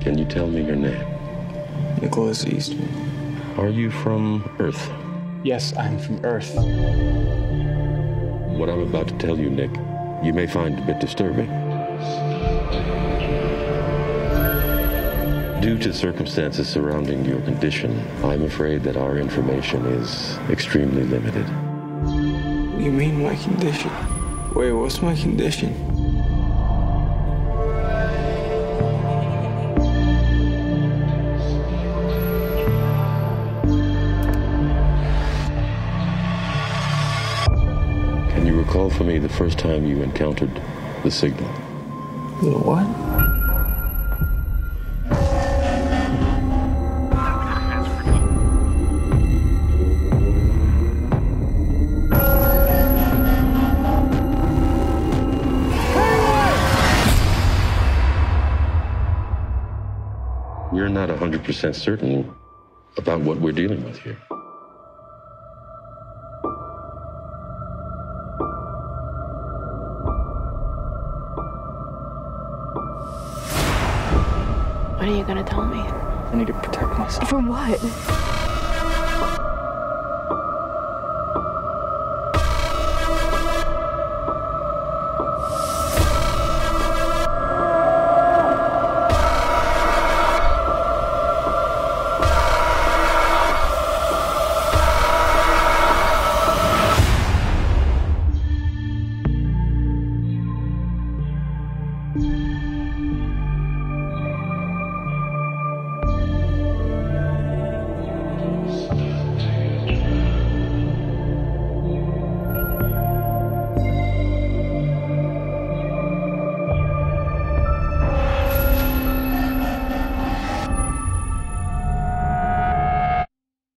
Can you tell me your name? Nicholas Eastman. Are you from Earth? Yes, I'm from Earth. What I'm about to tell you, Nick, you may find a bit disturbing. Due to circumstances surrounding your condition, I'm afraid that our information is extremely limited. What do you mean, my condition? Wait, what's my condition? Recall for me the first time you encountered the signal? The what? We're not 100% certain about what we're dealing with here. What are you gonna tell me? I need to protect myself. From what?